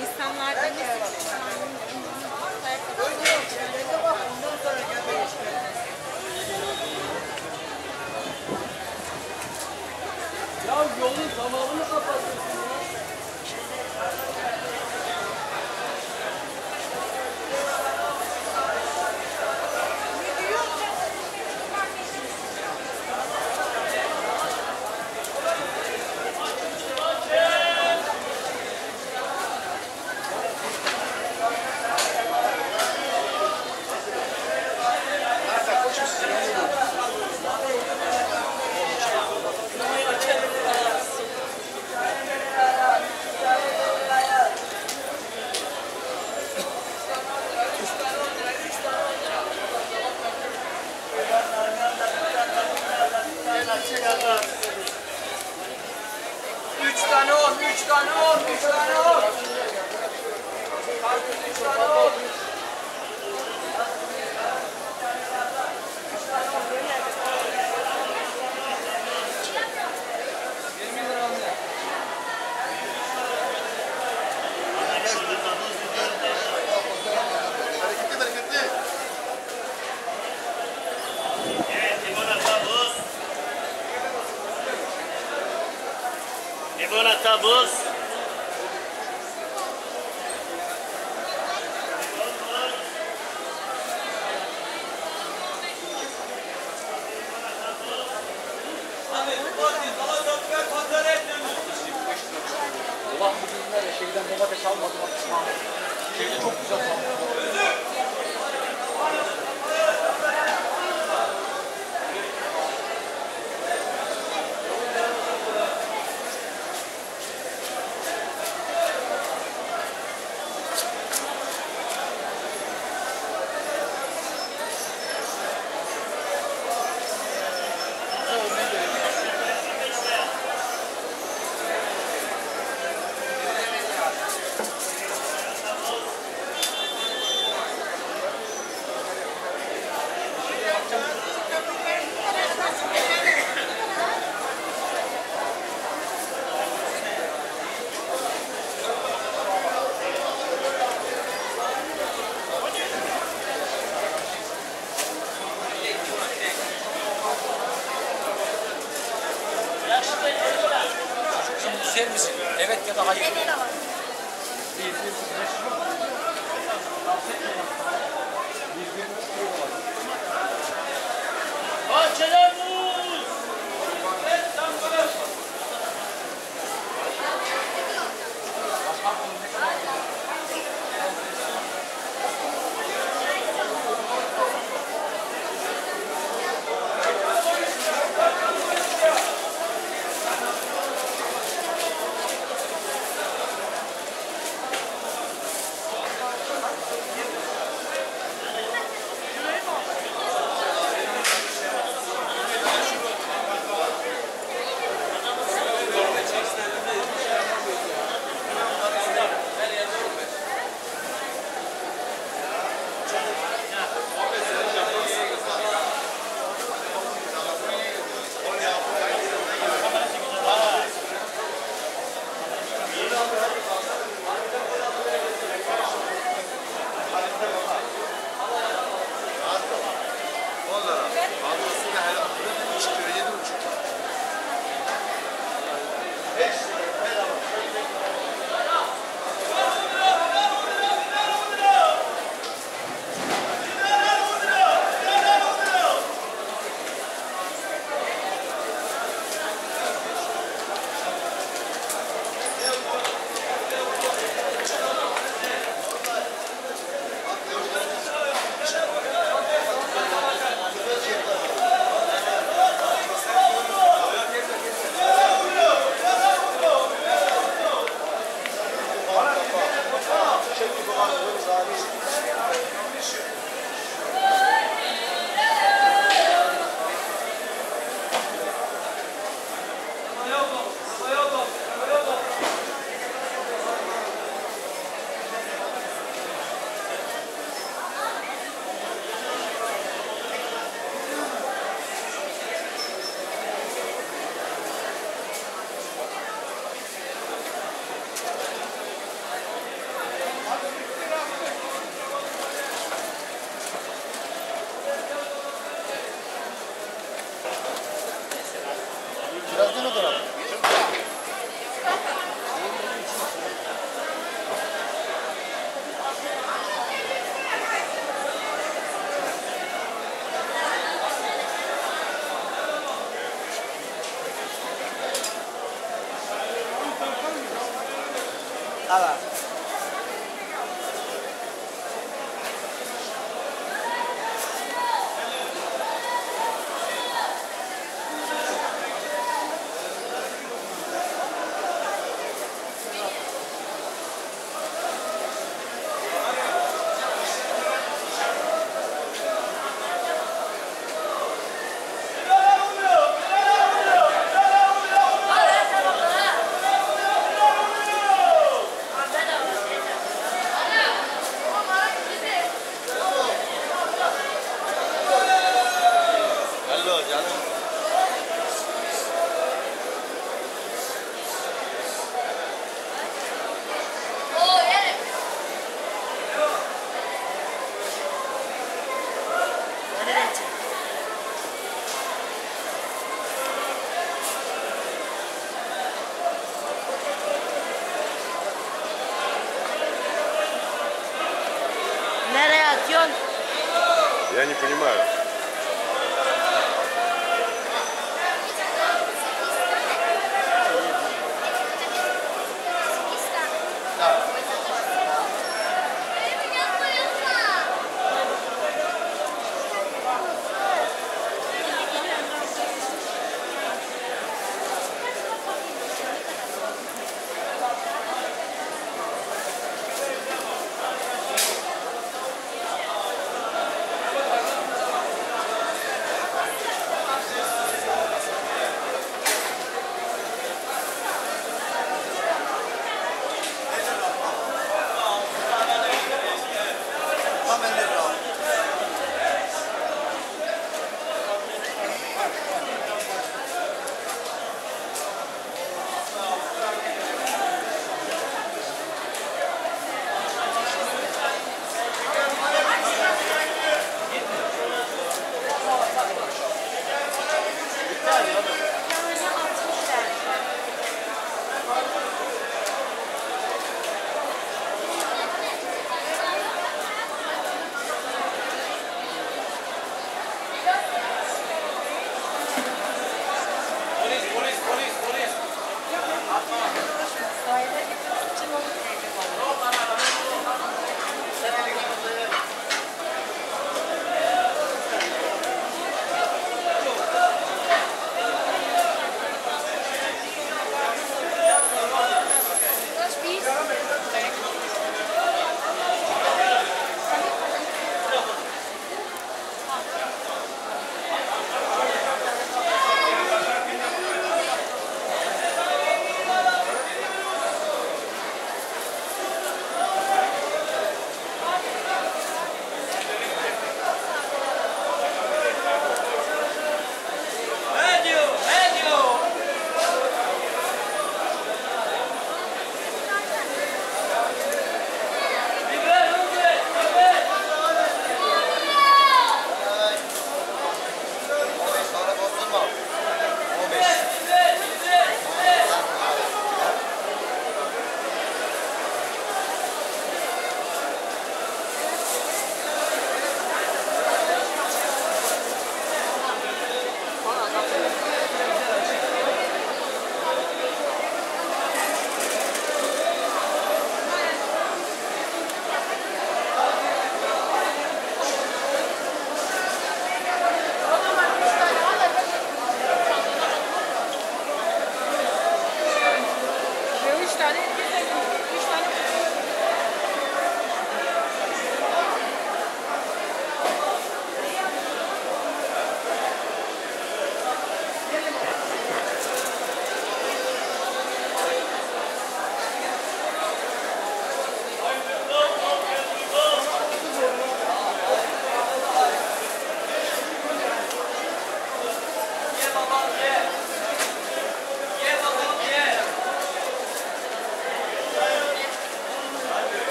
İnsanlar demiş Ya yolun tamamını kapat. Evet ya da hayır. Bir, bir,